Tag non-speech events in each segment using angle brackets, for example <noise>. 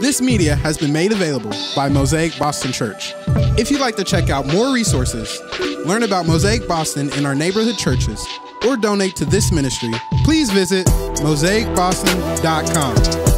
This media has been made available by Mosaic Boston Church. If you'd like to check out more resources, learn about Mosaic Boston in our neighborhood churches, or donate to this ministry, please visit mosaicboston.com.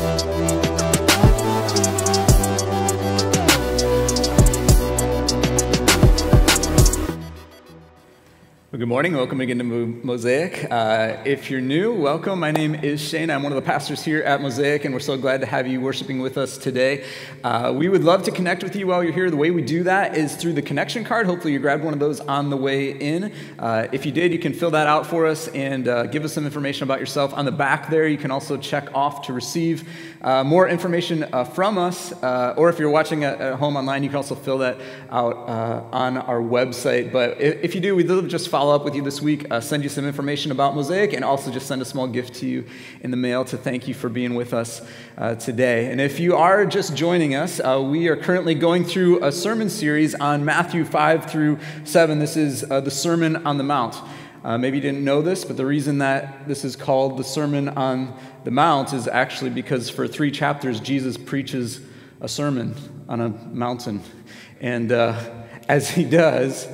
Well, good morning. Welcome again to Mosaic. Uh, if you're new, welcome. My name is Shane. I'm one of the pastors here at Mosaic, and we're so glad to have you worshiping with us today. Uh, we would love to connect with you while you're here. The way we do that is through the connection card. Hopefully, you grabbed one of those on the way in. Uh, if you did, you can fill that out for us and uh, give us some information about yourself. On the back there, you can also check off to receive uh, more information uh, from us, or if you're watching at, at, home online, you can also fill that out on our website. But if, if you do, we'd love to just follow up with you this week, uh, send you some information about Mosaic, and also just send a small gift to you in the mail to thank you for being with us uh, today. And if you are just joining us, uh, we are currently going through a sermon series on Matthew 5 through 7. This is uh, the Sermon on the Mount. Uh, maybe you didn't know this, but the reason that this is called the Sermon on the Mount is actually because for three chapters, Jesus preaches a sermon on a mountain. And uh, as he does,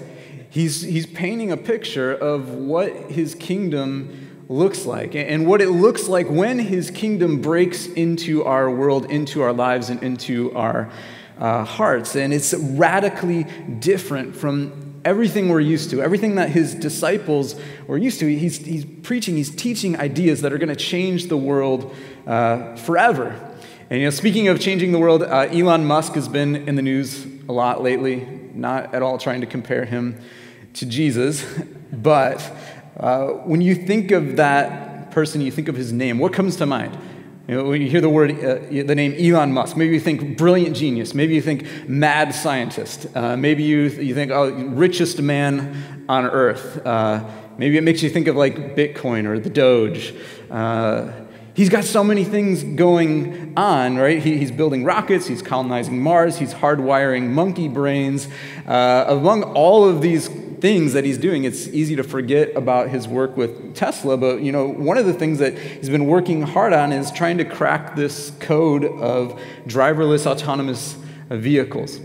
he's, he's painting a picture of what his kingdom looks like and what it looks like when his kingdom breaks into our world, into our lives, and into our uh, hearts. And it's radically different from everything we're used to, everything that his disciples were used to. He's, he's preaching, he's teaching ideas that are going to change the world uh, forever. And you know, speaking of changing the world, uh, Elon Musk has been in the news a lot lately, not at all trying to compare him to Jesus, but uh, when you think of that person, you think of his name, what comes to mind? You know, when you hear the word, uh, the name Elon Musk, maybe you think brilliant genius. Maybe you think mad scientist. Uh, maybe you, you think, oh, richest man on earth. Uh, maybe it makes you think of like Bitcoin or the Doge. He's got so many things going on, right? He, he's building rockets, he's colonizing Mars, he's hardwiring monkey brains. Uh, among all of these things that he's doing, it's easy to forget about his work with Tesla, but you know, one of the things that he's been working hard on is trying to crack this code of driverless autonomous vehicles.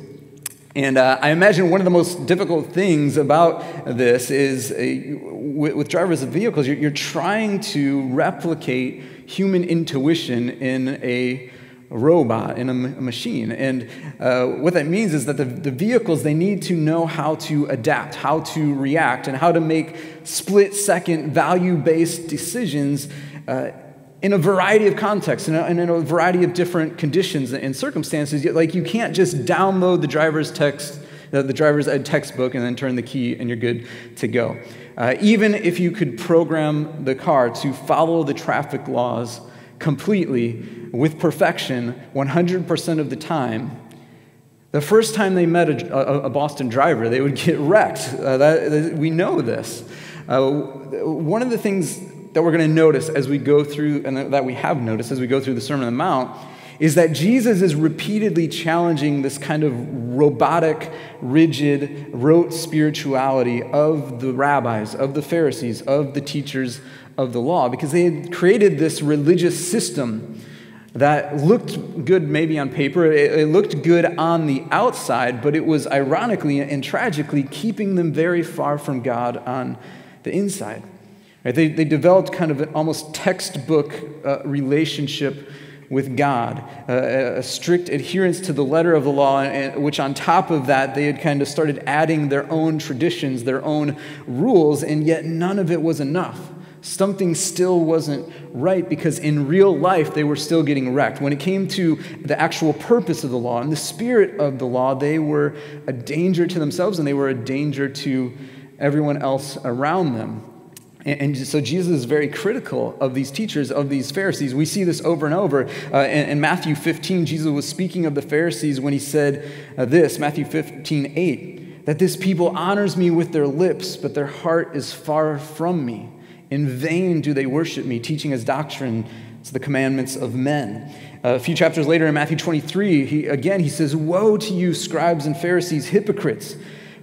And uh, I imagine one of the most difficult things about this is uh, with, with drivers of vehicles, you're, you're trying to replicate human intuition in a a robot in a, machine. And uh, what that means is that the, the vehicles, they need to know how to adapt, how to react, and how to make split second value based decisions uh, in a variety of contexts and in a variety of different conditions and circumstances. Like you can't just download the driver's text, the driver's ed textbook, and then turn the key and you're good to go. Uh, even if you could program the car to follow the traffic laws completely with perfection 100% of the time, the first time they met a, a, Boston driver, they would get wrecked. Uh, that, we know this. Uh, one of the things that we're going to notice as we go through, and that we have noticed as we go through the Sermon on the Mount, is that Jesus is repeatedly challenging this kind of robotic, rigid, rote spirituality of the rabbis, of the Pharisees, of the teachers of the law, because they had created this religious system that looked good maybe on paper, it, looked good on the outside, but it was ironically and tragically keeping them very far from God on the inside. Right? They, they developed kind of an almost textbook uh, relationship with God, uh, a strict adherence to the letter of the law, which on top of that, they had kind of started adding their own traditions, their own rules, and yet none of it was enough something still wasn't right because in real life they were still getting wrecked. When it came to the actual purpose of the law and the spirit of the law, they were a danger to themselves and they were a danger to everyone else around them. And, so Jesus is very critical of these teachers, of these Pharisees. We see this over and over. Uh, in, in, Matthew 15, Jesus was speaking of the Pharisees when he said uh, this Matthew 15, 8, that this people honors me with their lips, but their heart is far from me. In vain do they worship me, teaching as doctrine the commandments of men. a few chapters later in Matthew 23, he, again, he says, Woe to you, scribes and Pharisees, hypocrites!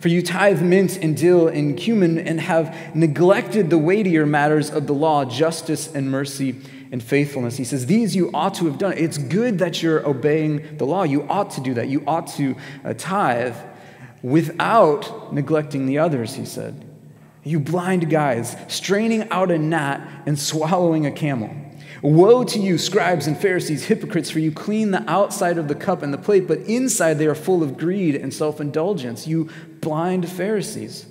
For you tithe mint and dill and cumin and have neglected the weightier matters of the law, justice and mercy and faithfulness. He says, These you ought to have done. It's good that you're obeying the law. You ought to do that. You ought to uh, tithe without neglecting the others, he said. You blind guys, straining out a gnat and swallowing a camel. Woe to you, scribes and Pharisees, hypocrites, for you clean the outside of the cup and the plate, but inside they are full of greed and self indulgence. You blind Pharisees.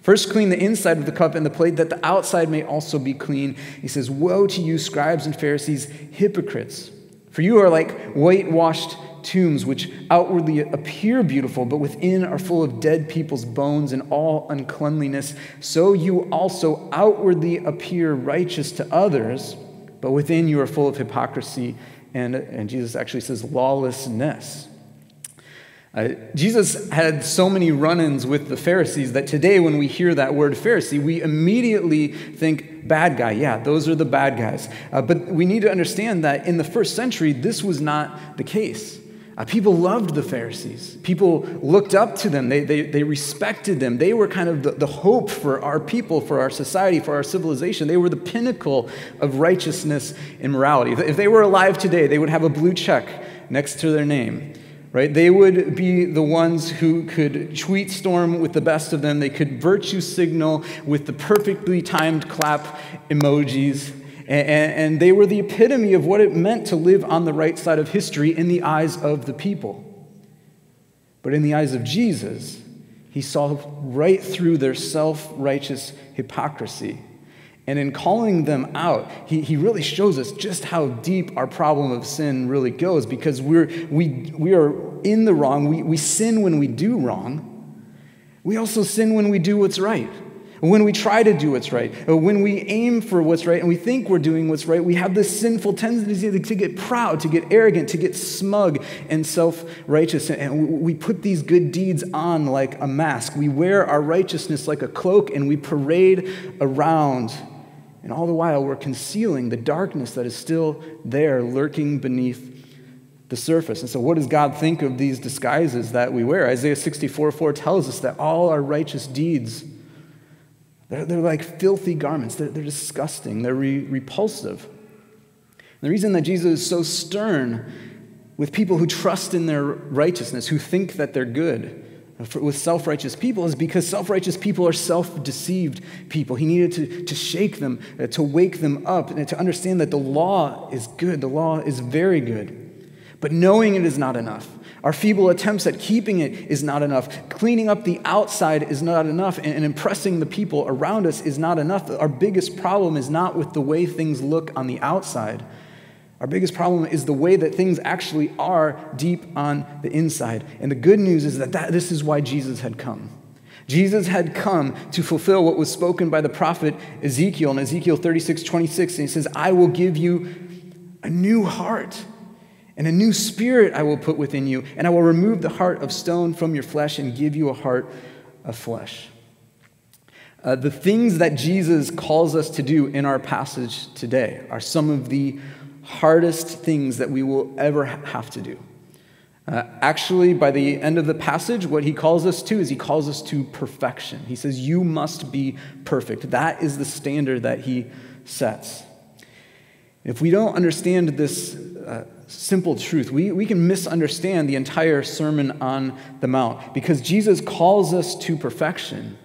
First, clean the inside of the cup and the plate, that the outside may also be clean. He says, Woe to you, scribes and Pharisees, hypocrites, for you are like whitewashed tombs, which outwardly appear beautiful, but within are full of dead people's bones and all uncleanliness. So you also outwardly appear righteous to others but within you are full of hypocrisy, and, and Jesus actually says lawlessness. Uh, Jesus had so many run ins with the Pharisees that today, when we hear that word Pharisee, we immediately think bad guy. Yeah, those are the bad guys. Uh, but we need to understand that in the first century, this was not the case. Uh, people loved the Pharisees. People looked up to them. They, they, they respected them. They were kind of the, the hope for our people, for our society, for our civilization. They were the pinnacle of righteousness and morality. If they were alive today, they would have a blue check next to their name, right? They would be the ones who could tweet storm with the best of them. They could virtue signal with the perfectly timed clap emojis. And, and they were the epitome of what it meant to live on the right side of history in the eyes of the people. But in the eyes of Jesus, he saw right through their self righteous hypocrisy. And in calling them out, he, he really shows us just how deep our problem of sin really goes because we're, we, we are in the wrong. We, we sin when we do wrong. We also sin when we do what's right. When we try to do what's right, when we aim for what's right and we think we're doing what's right, we have this sinful tendency to get proud, to get arrogant, to get smug and self righteous. And we put these good deeds on like a mask. We wear our righteousness like a cloak and we parade around. And all the while, we're concealing the darkness that is still there, lurking beneath the surface. And so, what does God think of these disguises that we wear? Isaiah 64 4 tells us that all our righteous deeds they're, they're like filthy garments. They're, they're disgusting. They're re- repulsive. And the reason that Jesus is so stern with people who trust in their righteousness, who think that they're good, with self righteous people is because self righteous people are self deceived people. He needed to, to shake them, uh, to wake them up, and to understand that the law is good. The law is very good. But knowing it is not enough. Our feeble attempts at keeping it is not enough. Cleaning up the outside is not enough. And impressing the people around us is not enough. Our biggest problem is not with the way things look on the outside. Our biggest problem is the way that things actually are deep on the inside. And the good news is that, that this is why Jesus had come. Jesus had come to fulfill what was spoken by the prophet Ezekiel in Ezekiel 36 26. And he says, I will give you a new heart and a new spirit I will put within you, and I will remove the heart of stone from your flesh and give you a heart of flesh. Uh, the things that Jesus calls us to do in our passage today are some of the hardest things that we will ever have to do. Uh, actually, by the end of the passage, what he calls us to is he calls us to perfection. He says, You must be perfect. That is the standard that he sets. If we don't understand this uh, simple truth. We, we can misunderstand the entire Sermon on the Mount because Jesus calls us to perfection,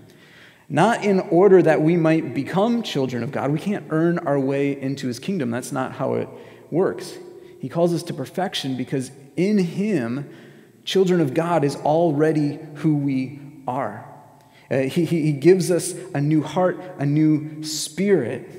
not in order that we might become children of God. We can't earn our way into his kingdom. That's not how it works. He calls us to perfection because in him, children of God is already who we are. Uh, he, he gives us a new heart, a new spirit,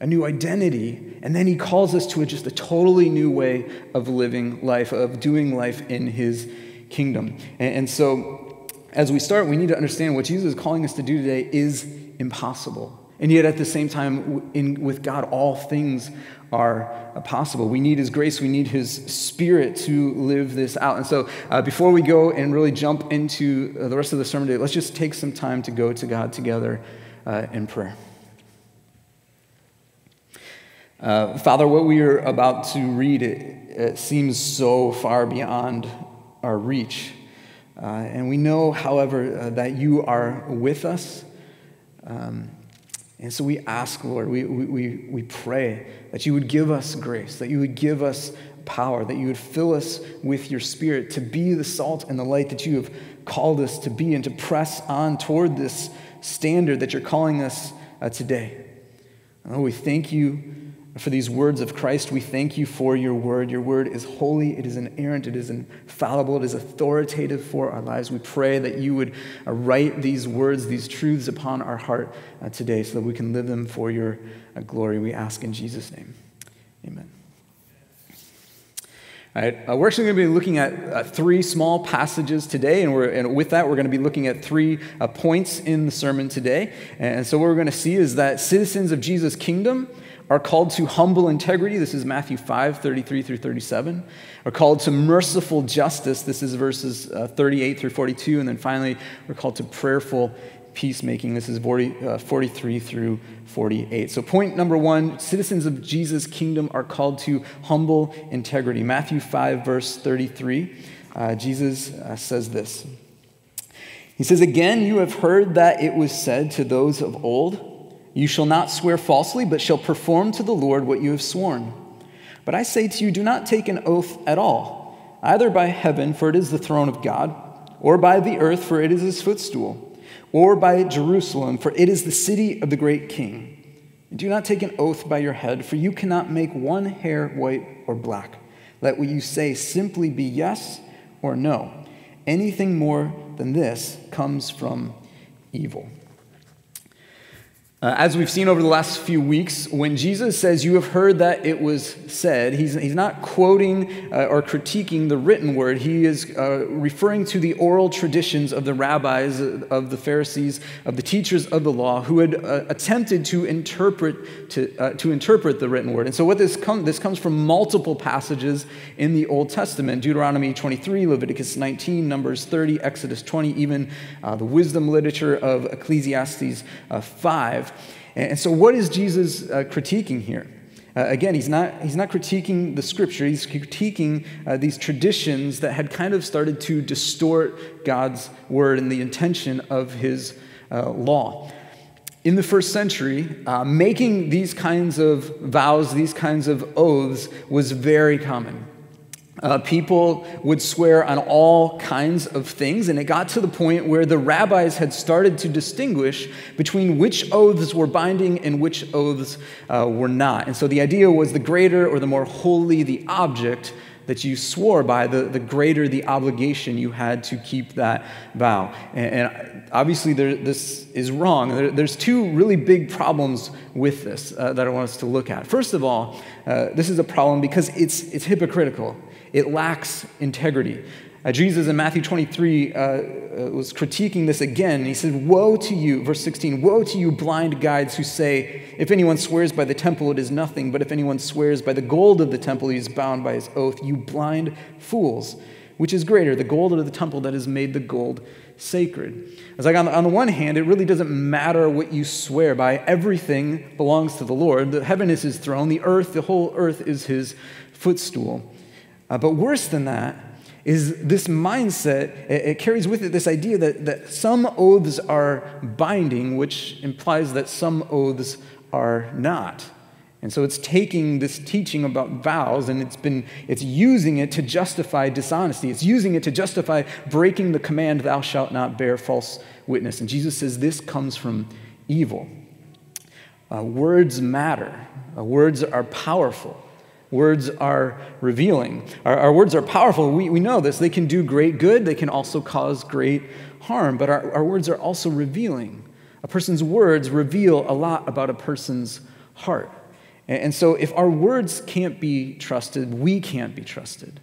a new identity and then he calls us to a, just a totally new way of living life, of doing life in his kingdom. And, and so, as we start, we need to understand what Jesus is calling us to do today is impossible. And yet, at the same time, in, with God, all things are possible. We need His grace, we need His Spirit to live this out. And so, uh, before we go and really jump into uh, the rest of the sermon today, let's just take some time to go to God together uh, in prayer. Uh, Father, what we are about to read, it, it seems so far beyond our reach. Uh, and we know, however, uh, that you are with us. Um, And so we ask, Lord, we, we, we pray that you would give us grace, that you would give us power, that you would fill us with your spirit to be the salt and the light that you have called us to be and to press on toward this standard that you're calling us uh, today. Oh, we thank you for these words of Christ. We thank you for your word. Your word is holy, it is inerrant, it is infallible, it is authoritative for our lives. We pray that you would uh, write these words, these truths upon our heart uh, today so that we can live them for your uh, glory. We ask in Jesus' name. Amen. All right, uh, we're actually going to be looking at uh, three small passages today, and, and, with that, we're going to be looking at three uh, points in the sermon today. And so, what we're going to see is that citizens of Jesus' kingdom are called to humble integrity. This is Matthew 5, 33 through 37. Are called to merciful justice. This is verses uh, 38 through 42. And then finally, we're called to prayerful peacemaking. This is 40, uh, 43 through 48. So, point number one citizens of Jesus' kingdom are called to humble integrity. Matthew 5, verse 33. Uh, Jesus uh, says this. He says, Again, you have heard that it was said to those of old, you shall not swear falsely, but shall perform to the Lord what you have sworn. But I say to you, do not take an oath at all, either by heaven, for it is the throne of God, or by the earth, for it is his footstool, or by Jerusalem, for it is the city of the great king. Do not take an oath by your head, for you cannot make one hair white or black. Let what you say simply be yes or no. Anything more than this comes from evil. Uh, as we've seen over the last few weeks, when Jesus says, You have heard that it was said, he's, he's not quoting uh, or critiquing the written word. He is uh, referring to the oral traditions of the rabbis, uh, of the Pharisees, of the teachers of the law who had uh, attempted to interpret, to, uh, to interpret the written word. And so, what this, com- this comes from multiple passages in the Old Testament Deuteronomy 23, Leviticus 19, Numbers 30, Exodus 20, even the wisdom literature of Ecclesiastes 5. And so, what is Jesus uh, critiquing here? Uh, again, he's not, he's not critiquing the scripture, he's critiquing uh, these traditions that had kind of started to distort God's word and the intention of his uh, law. In the first century, uh, making these kinds of vows, these kinds of oaths, was very common. Uh, people would swear on all kinds of things, and it got to the point where the rabbis had started to distinguish between which oaths were binding and which oaths uh, were not. And so the idea was the greater or the more holy the object that you swore by, the, the greater the obligation you had to keep that vow. And, and obviously, there, this is wrong. There, there's two really big problems with this uh, that I want us to look at. First of all, uh, this is a problem because it's, it's hypocritical it lacks integrity. Uh, Jesus in Matthew 23 uh, uh, was critiquing this again. He said, Woe to you, verse 16, woe to you, blind guides who say, If anyone swears by the temple, it is nothing, but if anyone swears by the gold of the temple, he is bound by his oath. You blind fools. Which is greater, the gold or the temple that has made the gold sacred? It's like on the, on the one hand, it really doesn't matter what you swear by. Everything belongs to the Lord. The heaven is his throne, the earth, the whole earth is his footstool. Uh, but worse than that is this mindset, it, it carries with it this idea that, that some oaths are binding, which implies that some oaths are not. And so it's taking this teaching about vows and it's been it's using it to justify dishonesty. It's using it to justify breaking the command thou shalt not bear false witness. And Jesus says this comes from evil. Uh, words matter. Uh, words are powerful. Words are revealing. Our, our, words are powerful. We, we know this. They can do great good, they can also cause great harm, but our, our words are also revealing. A person's words reveal a lot about a person's heart. And, and so, if our words can't be trusted, we can't be trusted.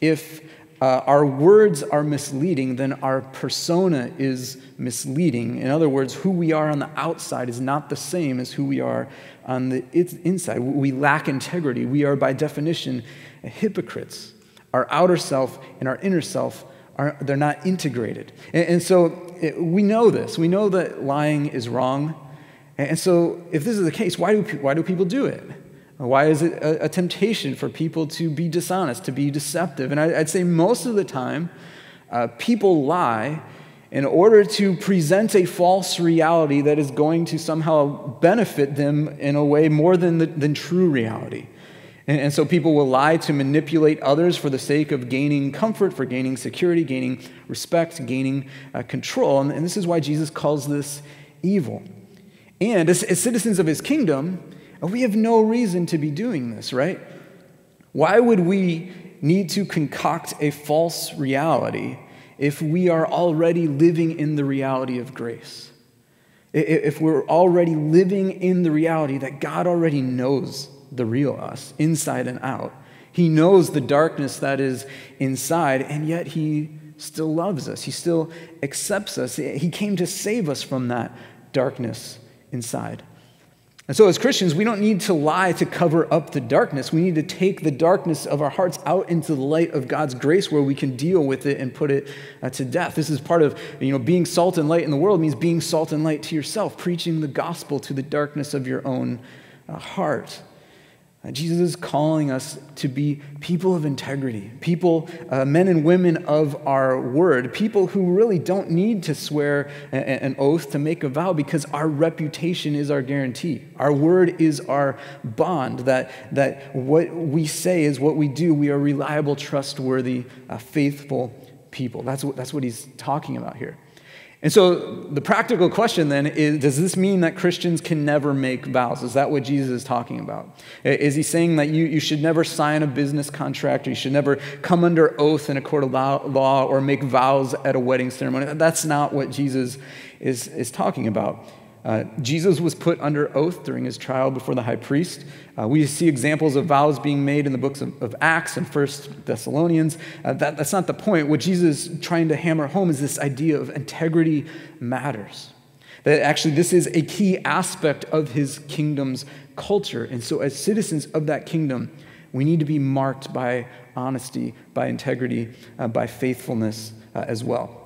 If uh, our words are misleading, then our persona is misleading. In other words, who we are on the outside is not the same as who we are on the inside. We lack integrity. We are, by definition, hypocrites. Our outer self and our inner self are they're not integrated. And, and so it, we know this. We know that lying is wrong. And so if this is the case, why do, why do people do it? Why is it a, a, temptation for people to be dishonest, to be deceptive? And I, would say most of the time, uh, people lie in order to present a false reality that is going to somehow benefit them in a way more than, the, than true reality. And, and so people will lie to manipulate others for the sake of gaining comfort, for gaining security, gaining respect, gaining uh, control. And, and, this is why Jesus calls this evil. And as, as citizens of his kingdom, we have no reason to be doing this, right? Why would we need to concoct a false reality if we are already living in the reality of grace? If we're already living in the reality that God already knows the real us, inside and out. He knows the darkness that is inside, and yet He still loves us. He still accepts us. He came to save us from that darkness inside. And so, as Christians, we don't need to lie to cover up the darkness. We need to take the darkness of our hearts out into the light of God's grace where we can deal with it and put it uh, to death. This is part of, you know, being salt and light in the world means being salt and light to yourself, preaching the gospel to the darkness of your own uh, heart. Uh, Jesus is calling us to be people of integrity, people, uh, men and women of our word, people who really don't need to swear a, an oath to make a vow because our reputation is our guarantee. Our word is our bond, that, that what we say is what we do. We are reliable, trustworthy, uh, faithful people. That's what, that's what he's talking about here. And so the practical question then is Does this mean that Christians can never make vows? Is that what Jesus is talking about? Is he saying that you, you should never sign a business contract or you should never come under oath in a court of law or make vows at a wedding ceremony? That's not what Jesus is, is talking about. Uh, Jesus was put under oath during his trial before the high priest. Uh, we see examples of vows being made in the books of, of Acts and First Thessalonians. Uh, that, that's not the point. What Jesus is trying to hammer home is this idea of integrity matters. That actually, this is a key aspect of his kingdom's culture. And so, as citizens of that kingdom, we need to be marked by honesty, by integrity, uh, by faithfulness uh, as well.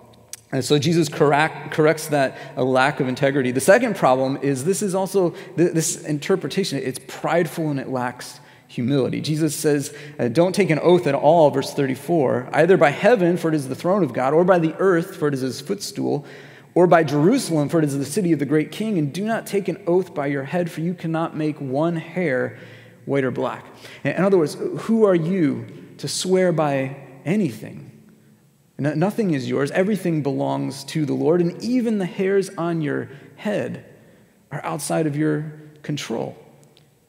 And so Jesus correct, corrects that lack of integrity. The second problem is this is also this interpretation, it's prideful and it lacks humility. Jesus says, uh, Don't take an oath at all, verse 34, either by heaven, for it is the throne of God, or by the earth, for it is his footstool, or by Jerusalem, for it is the city of the great king. And do not take an oath by your head, for you cannot make one hair white or black. In other words, who are you to swear by anything? Nothing is yours. Everything belongs to the Lord, and even the hairs on your head are outside of your control.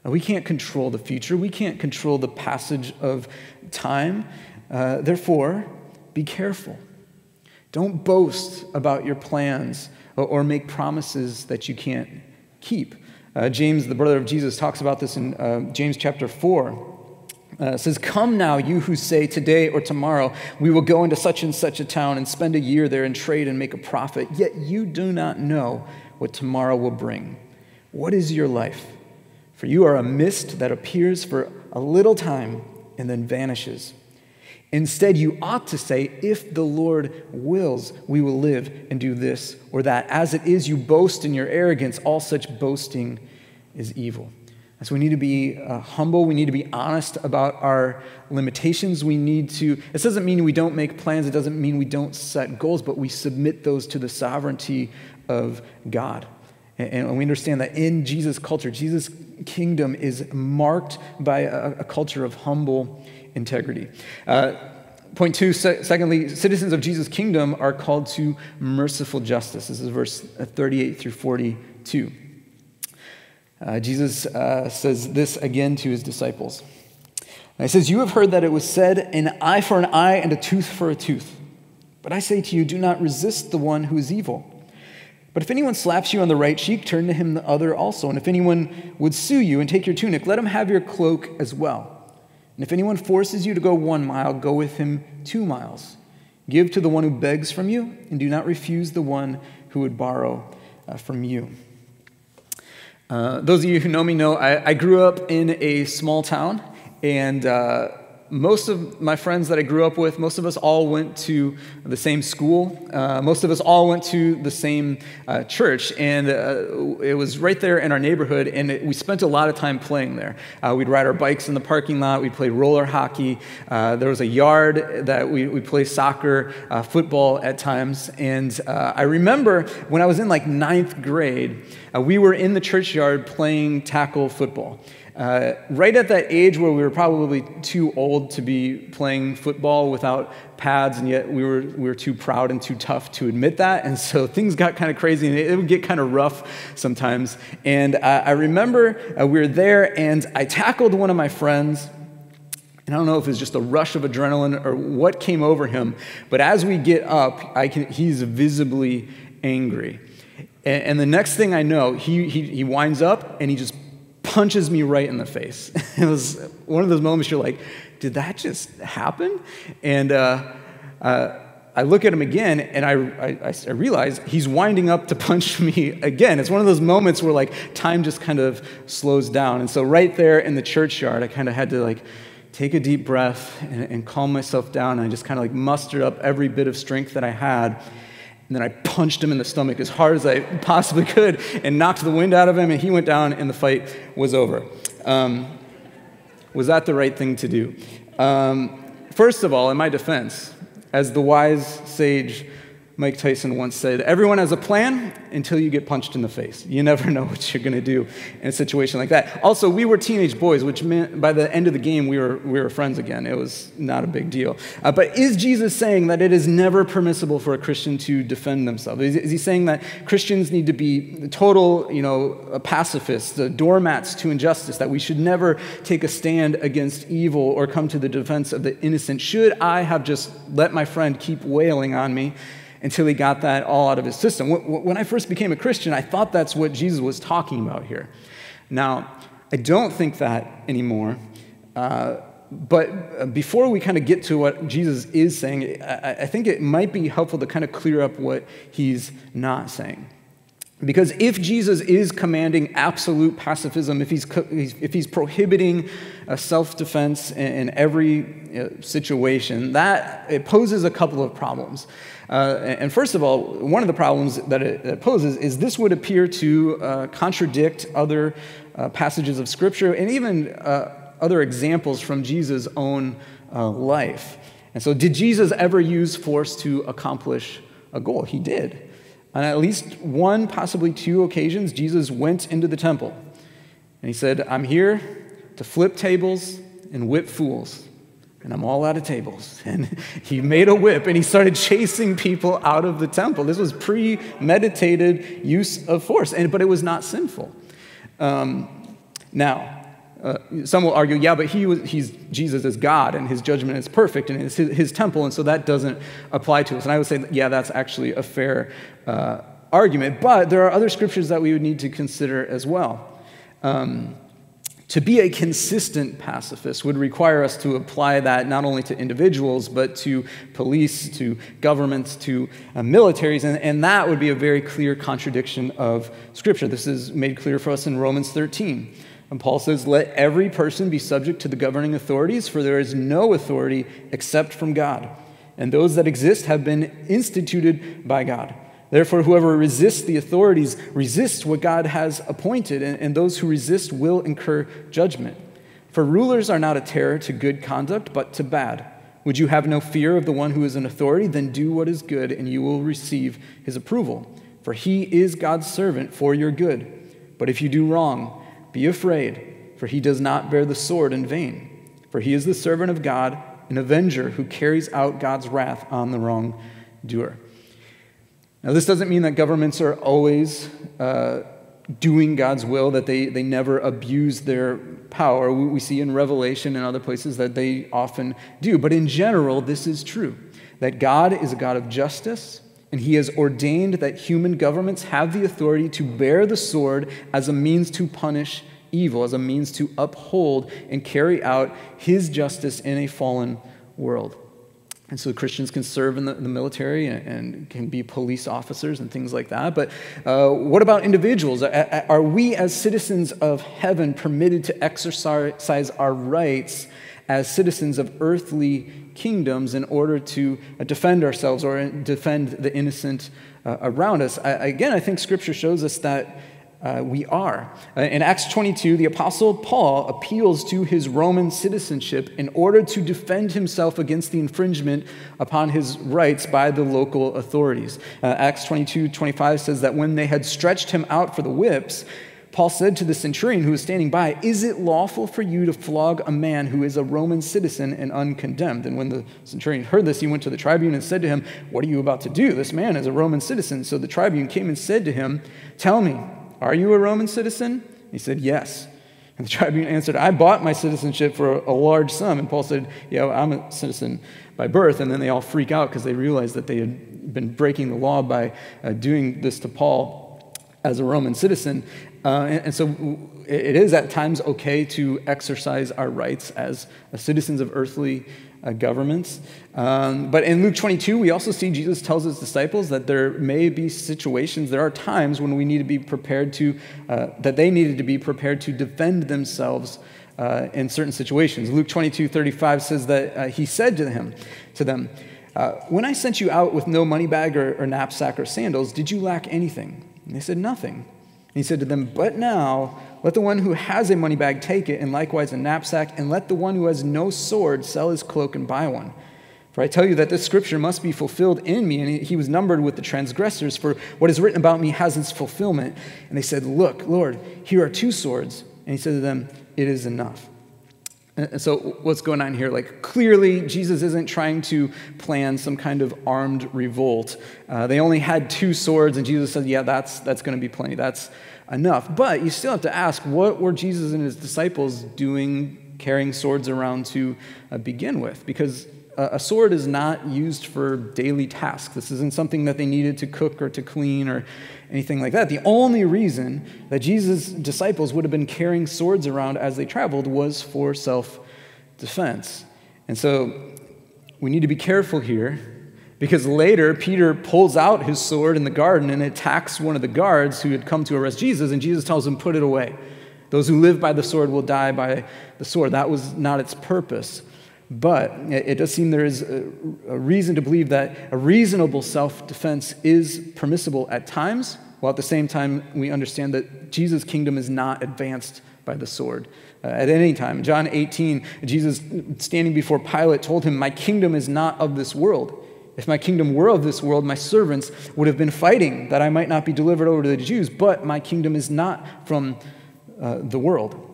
We can't control the future, we can't control the passage of time. Uh, therefore, be careful. Don't boast about your plans or, or make promises that you can't keep. Uh, James, the brother of Jesus, talks about this in uh, James chapter 4 uh, says, Come now, you who say, Today or tomorrow we will go into such and such a town and spend a year there and trade and make a profit, yet you do not know what tomorrow will bring. What is your life? For you are a mist that appears for a little time and then vanishes. Instead, you ought to say, If the Lord wills, we will live and do this or that. As it is, you boast in your arrogance. All such boasting is evil. So we need to be uh, humble. We need to be honest about our limitations. We need to, this doesn't mean we don't make plans. It doesn't mean we don't set goals, but we submit those to the sovereignty of God. And, and we understand that in Jesus' culture, Jesus' kingdom is marked by a, a culture of humble integrity. Uh, point two, se- secondly, citizens of Jesus' kingdom are called to merciful justice. This is verse 38 through 42. Uh, Jesus uh, says this again to his disciples. he says, You have heard that it was said, an eye for an eye and a tooth for a tooth. But I say to you, do not resist the one who is evil. But if anyone slaps you on the right cheek, turn to him the other also. And if anyone would sue you and take your tunic, let him have your cloak as well. And if anyone forces you to go one mile, go with him two miles. Give to the one who begs from you, and do not refuse the one who would borrow uh, from you. Uh, those of you who know me know I, I, grew up in a small town, and uh, most of my friends that I grew up with, most of us all went to the same school. Uh, most of us all went to the same uh, church. And uh, it was right there in our neighborhood. And it, we spent a lot of time playing there. Uh, we'd ride our bikes in the parking lot. We'd play roller hockey. Uh, there was a yard that we, we'd play soccer, uh, football at times. And I remember when I was in like ninth grade, we were in the churchyard playing tackle football. Uh, right at that age where we were probably too old to be playing football without pads, and yet we were, we were too proud and too tough to admit that. And so <laughs> things got kind of crazy, and it, would get kind of rough sometimes. And uh, I remember uh, we were there, and I tackled one of my friends. And I don't know if it was just a rush of adrenaline or what came over him, but as we get up, I can, he's visibly angry. And, and the next thing I know, he, he, he winds up and he just punches me right in the face. <laughs> it was one of those moments you're like, did that just happen? And uh, uh, I look at him again and I, I, I, realize he's winding up to <laughs> punch me again. It's one of those moments where like time just kind of slows down. And so right there in the churchyard, I kind of had to like take a deep breath and, and calm myself down. And I just kind of like mustered up every bit of strength that I had. And then I punched him in the stomach as hard as I possibly could and knocked the wind out of him, and he went down, and the fight was over. Um, was that the right thing to do? Um, first of all, in my defense, as the wise sage Mike Tyson once said, Everyone has a plan until you get punched in the face. You never <laughs> know what you're going to do in a situation like that. Also, we were teenage boys, which meant by the end of the game, we were, we were friends again. It was not a big deal. Uh, but is Jesus saying that it is never permissible for a Christian to defend themselves? Is, is he saying that Christians need to be total, you know, pacifists, uh, doormats to injustice, that we should never take a stand against evil or come to the defense of the innocent? Should I have just let my friend keep wailing on me? Until he got that all out of his system. When I first became a Christian, I thought that's what Jesus was talking about here. Now, I don't think that anymore. Uh, but before we kind of get to what Jesus is saying, I think it might be helpful to kind of clear up what he's not saying. Because if Jesus is commanding absolute pacifism, if he's, if he's prohibiting self defense in every uh, situation, that it poses a couple of problems. Uh, and first of all, one of the problems that it, poses is this would appear to uh, contradict other uh, passages of Scripture and even uh, other examples from Jesus' own uh, life. And so, did Jesus ever use force to accomplish a goal? He did. On at least one, possibly two occasions, Jesus went into the temple and he said, I'm here to flip tables and whip fools and I'm all out of tables. <laughs> And he made a whip and he started chasing people out of the temple. This was premeditated use of force, and, but it was not sinful. Um, now, uh, some will argue, yeah, but he was, he's, Jesus is God and his judgment is perfect and it's his, his, temple, and so that doesn't apply to us. And I would say, yeah, that's actually a fair uh, argument. But there are other scriptures that we would need to consider as well. Um, to be a consistent pacifist would require us to apply that not only to individuals, but to police, to governments, to uh, militaries, and, and that would be a very clear contradiction of Scripture. This is made clear for us in Romans 13. And Paul says, Let every person be subject to the governing authorities, for there is no authority except from God. And those that exist have been instituted by God. Therefore, whoever resists the authorities resists what God has appointed, and, and, those who resist will incur judgment. For rulers are not a terror to good conduct, but to bad. Would you have no fear of the one who is in authority? Then do what is good, and you will receive his approval. For he is God's servant for your good. But if you do wrong, be afraid, for he does not bear the sword in vain. For he is the servant of God, an avenger who carries out God's wrath on the wrongdoer. Now, this doesn't mean that governments are always uh, doing God's will, that they, they never abuse their power. We, we see in Revelation and other places that they often do. But in general, this is true that God is a God of justice, and He has ordained that human governments have the authority to bear the sword as a means to punish evil, as a means to uphold and carry out His justice in a fallen world. And so Christians can serve in the, the military and, and, can be police officers and things like that. But uh, what about individuals? Are we, as citizens of heaven, permitted to exercise our rights as citizens of earthly kingdoms in order to defend ourselves or defend the innocent uh, around us. I, again, I think Scripture shows us that uh, we are. Uh, in Acts 22, the Apostle Paul appeals to his Roman citizenship in order to defend himself against the infringement upon his rights by the local authorities. Uh, Acts 22 25 says that when they had stretched him out for the whips, Paul said to the centurion who was standing by, Is it lawful for you to flog a man who is a Roman citizen and uncondemned? And when the centurion heard this, he went to the tribune and said to him, What are you about to do? This man is a Roman citizen. So the tribune came and said to him, Tell me, are you a Roman citizen? He said, Yes. And the <laughs> tribune answered, I bought my citizenship for a large sum. And Paul said, Yeah, well, I'm a citizen by birth. And then they all freak out because they realize that they had been breaking the law by uh, doing this to Paul as a Roman citizen. Uh, and, and, so it is at times okay to exercise our rights as citizens of earthly uh, governments. Um, but in Luke 22, we also see Jesus tells his disciples that there may be situations, there are times when we need to be prepared to, uh, that they needed to be prepared to defend themselves uh, in certain situations. Luke 22, 35 says that uh, he said to him, to them, uh, when I sent you out with no money bag or, or knapsack or sandals, did you lack anything? And they said, nothing. And he said to them, But now let the one who has a money bag take it, and likewise a knapsack, and let the one who has no sword sell his cloak and buy one. For I tell you that this scripture must be fulfilled in me. And he was numbered with the transgressors, for what is written about me has its fulfillment. And they said, Look, Lord, here are two swords. And he said to them, It is enough. And so, what's going on here? Like, clearly, Jesus isn't trying to plan some kind of armed revolt. Uh, they only had two swords, and Jesus said, Yeah, that's, that's going to be plenty. That's enough. But you still have to ask, what were Jesus and his disciples doing carrying swords around to uh, begin with? Because a sword is not used for daily tasks. This isn't something that they needed to cook or to clean or anything like that. The only reason that Jesus' disciples would have been carrying swords around as they traveled was for self defense. And so we need to be careful here because later Peter pulls out his sword in the garden and attacks one of the guards who had come to arrest Jesus, and Jesus tells him, Put it away. Those who live by the sword will die by the sword. That was not its purpose. But it does seem there is a reason to believe that a reasonable self defense is permissible at times, while at the same time we understand that Jesus' kingdom is not advanced by the sword uh, at any time. John 18, Jesus standing before Pilate told him, My kingdom is not of this world. If my kingdom were of this world, my servants would have been fighting that I might not be delivered over to the Jews, but my kingdom is not from uh, the world.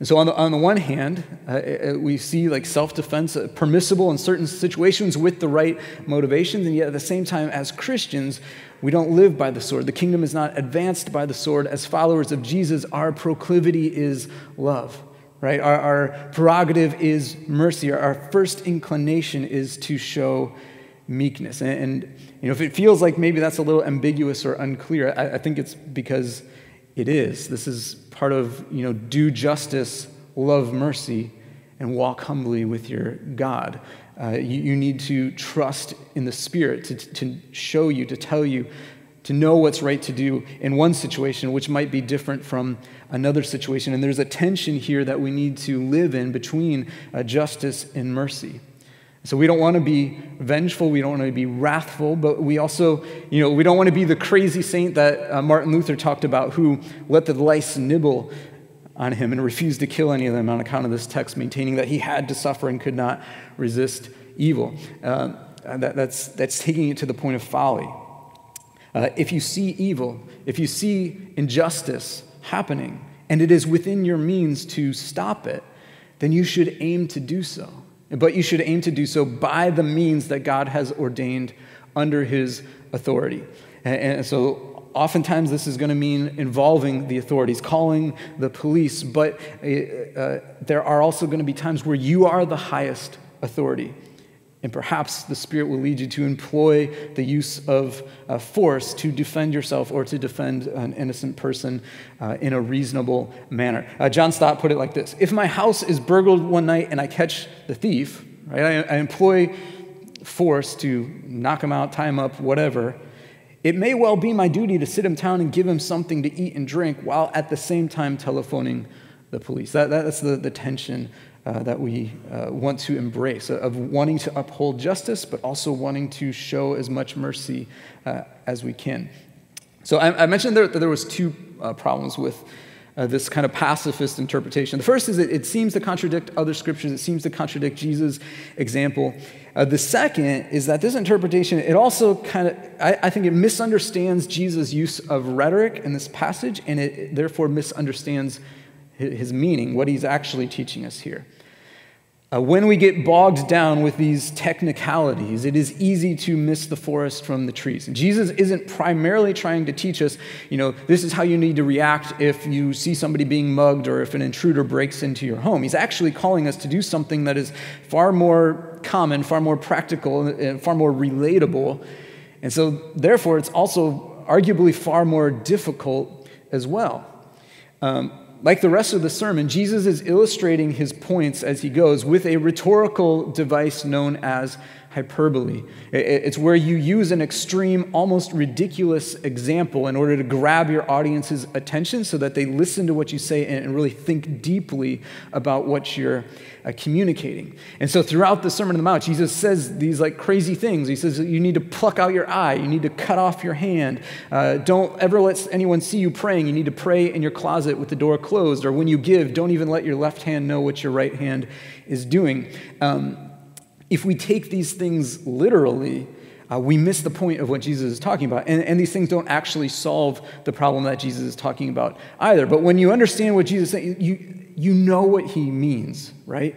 And so, on the, on the one hand, uh, uh we see like self defense uh, permissible in certain situations with the right motivations, and yet at the same time, as Christians, we don't live by the sword. The kingdom is not advanced by the sword. As followers of Jesus, our proclivity is love, right? Our, our prerogative is mercy. Our, our, first inclination is to show meekness. And, and, you know, if it feels like maybe that's a little ambiguous or unclear, I, I think it's because it is. This is part of, you know, do justice, love mercy, and walk humbly with your God. Uh, you, you, need to trust in the Spirit to, to show you, to tell you, to know what's right to do in one situation, which might be different from another situation. And there's a tension here that we need to live in between uh, justice and mercy. So we don't want to be vengeful, we don't want to be wrathful, but we also, you know, we don't want to be the crazy saint that uh, Martin Luther talked about who let the lice nibble on him and refused to kill any of them on account of this text, maintaining that he had to suffer and could not resist evil. Uh, that, that's, that's taking it to the point of folly. Uh, if you see evil, if you see injustice happening, and it is within your means to stop it, then you should aim to do so. But you should aim to do so by the means that God has ordained under his authority. And so oftentimes this is going to mean involving the authorities, calling the police, but uh, uh, there are also going to be times where you are the highest authority. And perhaps the Spirit will lead you to employ the use of uh, force to defend yourself or to defend an innocent person uh, in a reasonable manner. Uh, John Stott put it like this If my house is burgled one night and I catch the thief, right, I, I employ force to knock him out, tie him up, whatever. It may well be my duty to sit him down and give him something to eat and drink while at the same time telephoning the police. That, that's the, the tension uh, that we uh, want to embrace of wanting to uphold justice, but also wanting to show as much mercy uh, as we can. So I, I mentioned there, that there was two uh, problems with uh, this kind of pacifist interpretation. The first is that it seems to contradict other scriptures. It seems to contradict Jesus' example. Uh, the second is that this interpretation, it also kind of, I, I, think it misunderstands Jesus' use of rhetoric in this passage, and it therefore misunderstands his meaning, what he's actually teaching us here. Uh, when we get bogged down with these technicalities, it is easy to miss the forest from the trees. Jesus isn't primarily trying to teach us, you know, this is how you need to react if you see somebody being mugged or if an intruder breaks into your home. He's actually calling us to do something that is far more common, far more practical, and far more relatable. And so, therefore, it's also arguably far more difficult as well. Um, like the rest of the sermon, Jesus is illustrating his points as he goes with a rhetorical device known as hyperbole. It's where you use an extreme, almost ridiculous example in order to grab your audience's attention so that they listen to what you say and really think deeply about what you're uh, communicating. And so throughout the Sermon on the Mount, Jesus says these like crazy things. He says you need to pluck out your eye, you need to cut off your hand, uh, don't ever let anyone see you praying. You need to pray in your closet with the door closed, or when you give, don't even let your left hand know what your right hand is doing. Um, if we take these things literally, uh, we miss the point of what Jesus is talking about. And, and, these things don't actually solve the problem that Jesus is talking about either. But when you understand what Jesus is saying, you, you know what he means, right?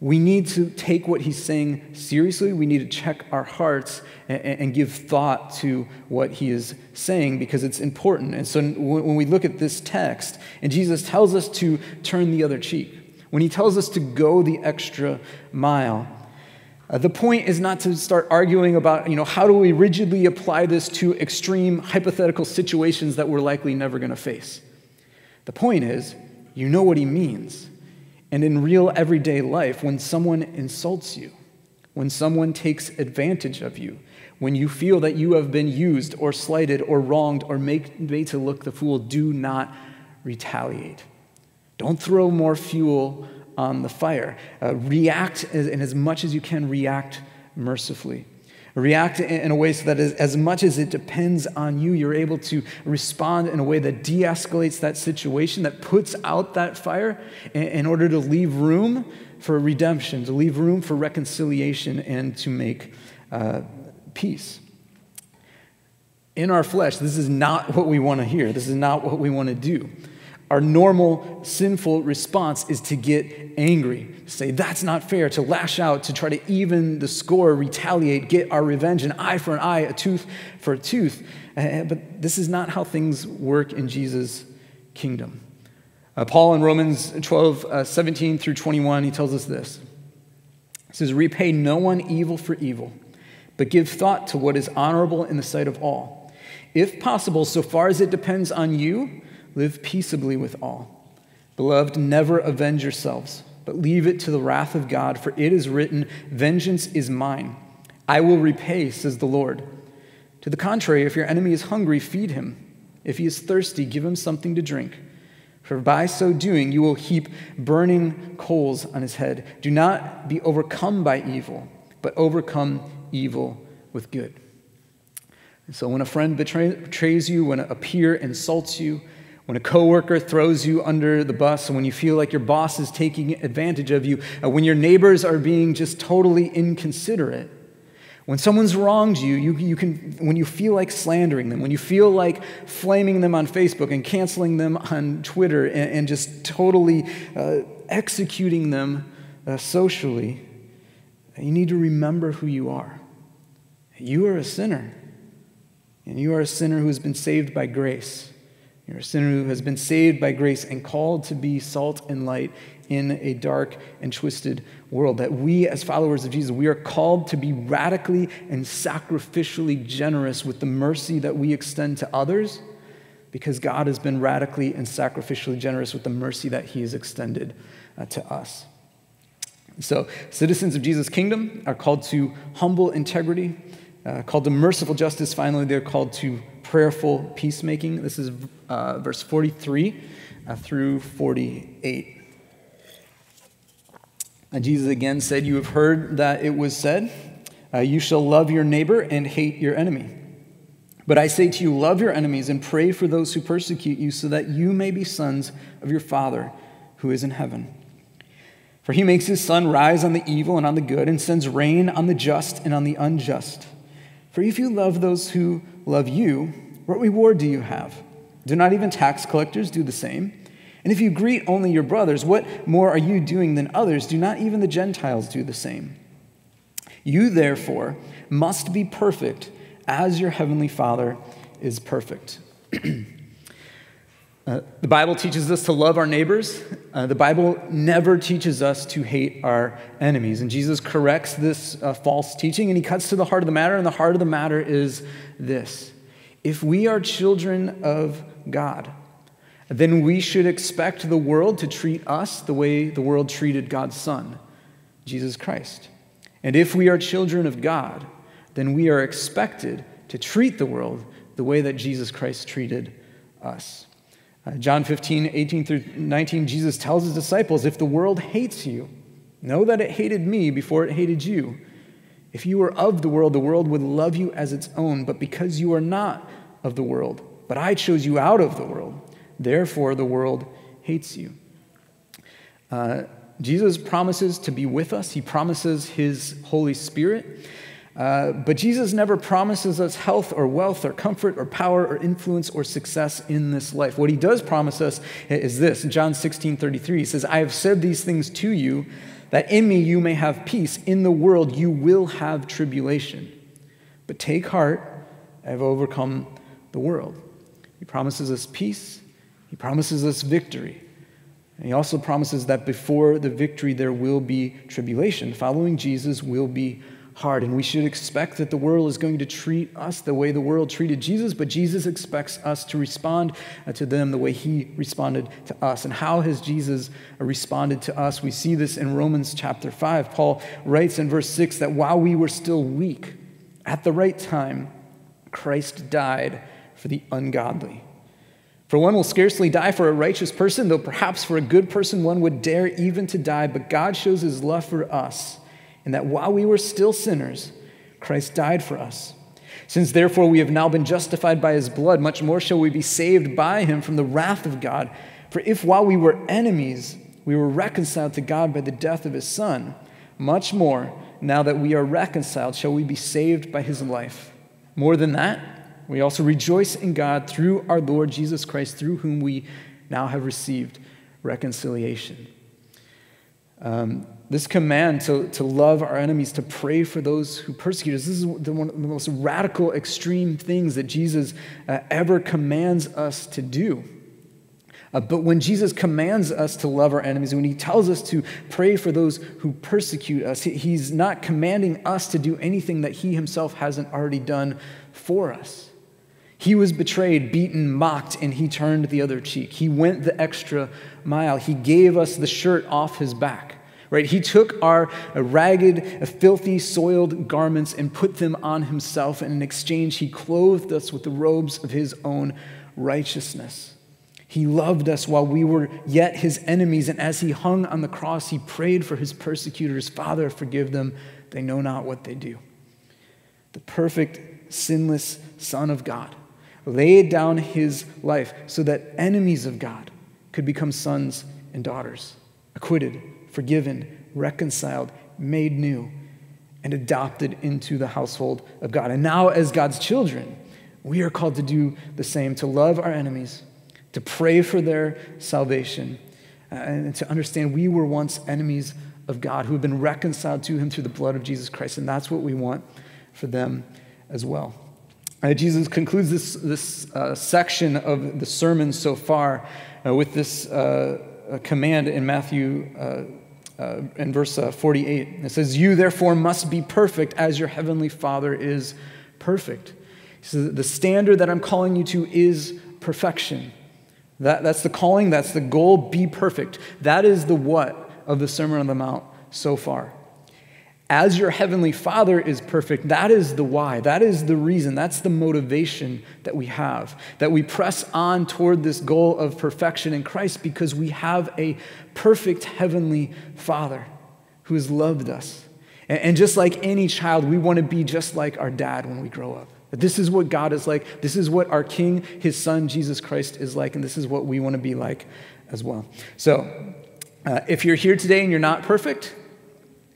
We need to take what he's saying seriously. We need to check our hearts and, and give thought to what he is saying because it's important. And so when we look at this text, and Jesus tells us to turn the other cheek, when he tells us to go the extra mile, uh, the point is not to start arguing about, you know, how do we rigidly apply this to extreme hypothetical situations that we're likely never going to face. The point is, you know what he means. And in real everyday life, when someone insults you, when someone takes advantage of you, when you feel that you have been used or slighted or wronged or make, made to look the fool, do not retaliate. Don't throw more fuel on the fire. Uh, react, and as much as you can, react mercifully. React in a way so that as much as it depends on you, you're able to respond in a way that de escalates that situation, that puts out that fire in order to leave room for redemption, to leave room for reconciliation, and to make uh, peace. In our flesh, this is not what we want to hear. This is not what we want to do. Our normal sinful response is to get angry, say, that's not fair, to lash out, to try to even the score, retaliate, get our revenge, an eye for an eye, a tooth for a tooth. Uh, but this is not how things work in Jesus' kingdom. Uh, Paul in Romans 12, uh, 17 through 21, he tells us this. He says, Repay no one evil for evil, but give thought to what is honorable in the sight of all. If possible, so far as it depends on you, Live peaceably with all. Beloved, never avenge yourselves, but leave it to the wrath of God, for it is written, Vengeance is mine. I will repay, says the Lord. To the contrary, if your enemy is hungry, feed him. If he is thirsty, give him something to drink. For by so doing, you will heap burning coals on his head. Do not be overcome by evil, but overcome evil with good. And so when a friend betrays you, when a peer insults you, when a coworker throws you under the bus, when you feel like your boss is taking advantage of you, uh, when your neighbors are being just totally inconsiderate, when someone's wronged you, you, you can, when you feel like slandering them, when you feel like flaming them on Facebook and canceling them on Twitter and, and just totally uh, executing them uh, socially, you need to remember who you are. You are a sinner, and you are a sinner who has been saved by grace. You're a sinner who has been saved by grace and called to be salt and light in a dark and twisted world. That we, as followers of Jesus, we are called to be radically and sacrificially generous with the mercy that we extend to others because God has been radically and sacrificially generous with the mercy that He has extended uh, to us. So, citizens of Jesus' kingdom are called to humble integrity, uh, called to merciful justice. Finally, they're called to prayerful peacemaking. This is uh, verse 43 uh, through 48. And Jesus again said, You have heard that it was said, uh, You shall love your neighbor and hate your enemy. But I say to you, love your enemies and pray for those who persecute you, so that you may be sons of your Father who is in heaven. For he makes his sun rise on the evil and on the good, and sends rain on the just and on the unjust. For if you love those who love you, what reward do you have? Do not even tax collectors do the same? And if you greet only your brothers, what more are you doing than others? Do not even the Gentiles do the same? You, therefore, must be perfect as your heavenly Father is perfect. <clears throat> uh, the Bible teaches us to love our neighbors. Uh, the Bible never teaches us to hate our enemies. And Jesus corrects this uh, false teaching and he cuts to the heart of the matter. And the heart of the matter is this if we are children of God, then we should expect the world to treat us the way the world treated God's Son, Jesus Christ. And if we are children of God, then we are expected to treat the world the way that Jesus Christ treated us. Uh, John 15, 18 through 19, Jesus tells his disciples if the world hates you, know that it hated me before it hated you. If you were of the world, the world would love you as its own, but because you are not of the world, but I chose you out of the world, Therefore, the world hates you. Uh, Jesus promises to be with us, he promises his Holy Spirit. Uh, but Jesus never promises us health or wealth or comfort or power or influence or success in this life. What he does promise us is this John 16 33, he says, I have said these things to you that in me you may have peace. In the world you will have tribulation. But take heart, I have overcome the world. He promises us peace, he promises us victory. And he also promises that before the victory, there will be tribulation. Following Jesus will be And we should expect that the world is going to treat us the way the world treated Jesus, but Jesus expects us to respond uh, to them the way he responded to us. And how has Jesus uh, responded to us? We see this in Romans chapter 5. Paul writes in verse 6 that while we were still weak, at the right time, Christ died for the ungodly. For one will scarcely die for a righteous person, though perhaps for a good person one would dare even to die. But God shows his love for us, in that while we were still sinners, Christ died for us. Since therefore we have now been justified by his blood, much more shall we be saved by him from the wrath of God. For if while we were enemies, we were reconciled to God by the death of his Son, much more, now that we are reconciled, shall we be saved by his life. More than that, we also rejoice in God through our Lord Jesus Christ, through whom we now have received reconciliation. Um, this command to, to love our enemies, to pray for those who persecute us, this is the, one of the most radical, extreme things that Jesus uh, ever commands us to do. Uh, but when Jesus commands us to love our enemies, when he tells us to pray for those who persecute us, he, he's not commanding us to do anything that he himself hasn't already done for us. He was betrayed, beaten, mocked, and he turned the other cheek. He went the extra mile. He gave us the shirt off his back. Right? He took our ragged, filthy, soiled garments and put them on himself. And in exchange, he clothed us with the robes of his own righteousness. He loved us while we were yet his enemies. And as he hung on the cross, he prayed for his persecutors Father, forgive them. They know not what they do. The perfect, sinless Son of God laid down his life so that enemies of God could become sons and daughters, acquitted, forgiven, reconciled, made new, and adopted into the household of God. And now, as God's children, we are called to do the same to love our enemies, to pray for their salvation, uh, and to understand we were once enemies of God who have been reconciled to him through the blood of Jesus Christ. And that's what we want for them as well. Uh, Jesus concludes this, this uh, section of the sermon so far uh, with this uh, command in Matthew uh, uh, in verse 48. It says, You therefore must be perfect as your heavenly Father is perfect. He says, The standard that I'm calling you to is perfection. That, that's the calling, that's the goal, be perfect. That is the what of the Sermon on the Mount so far as your heavenly Father is perfect, that is the why. That is the reason. That's the motivation that we have. That we press on toward this goal of perfection in Christ because we have a perfect heavenly Father who has loved us. And just like any child, we want to be just like our dad when we grow up. This is what God is like. This is what our King, his son, Jesus Christ, is like. And this is what we want to be like as well. So, uh, if you're here today and you're not perfect,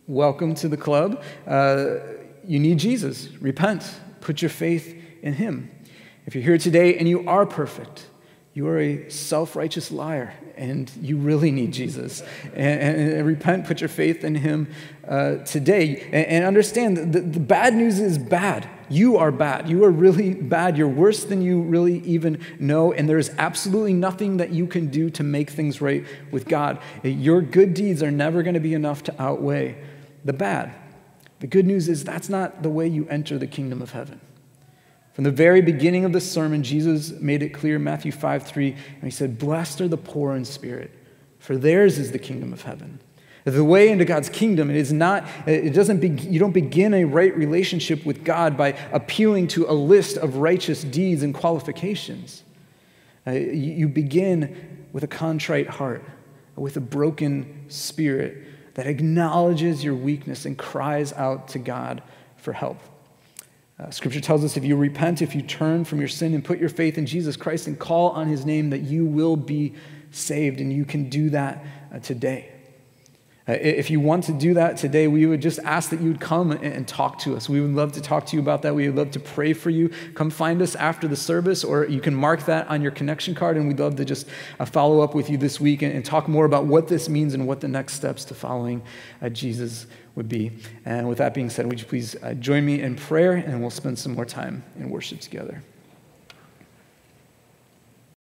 welcome to the club. Uh, you need Jesus. Repent. Put your faith in him. If you're here today and you are perfect, you are a self righteous liar and you really need Jesus. And, and, and, repent, put your faith in Him uh, today. And, and understand the, the bad news is bad. You are bad. You are really bad. You're worse than you really even know. And there's absolutely nothing that you can do to make things right with God. Your good deeds are never going to be enough to outweigh the bad. The good news is that's not the way you enter the kingdom of heaven. From the very beginning of the sermon, Jesus made it clear, Matthew 5 3, and he said, Blessed are the poor in spirit, for theirs is the kingdom of heaven. The way into God's kingdom, it is not, it doesn't be, you don't begin a right relationship with God by appealing to a list of righteous deeds and qualifications. Uh, you begin with a contrite heart, with a broken spirit that acknowledges your weakness and cries out to God for help. Uh, scripture tells us if you repent, if you turn from your sin and put your faith in Jesus Christ and call on his name, that you will be saved, and you can do that uh, today. Uh, if you want to do that today, we would just ask that you would come and, talk to us. We would love to talk to you about that. We would love to pray for you. Come find us after the service, or you can mark that on your connection card, and we'd love to just uh, follow up with you this week and, talk more about what this means and what the next steps to following uh, Jesus would be. And with that being said, would you please join me in prayer, and we'll spend some more time in worship together.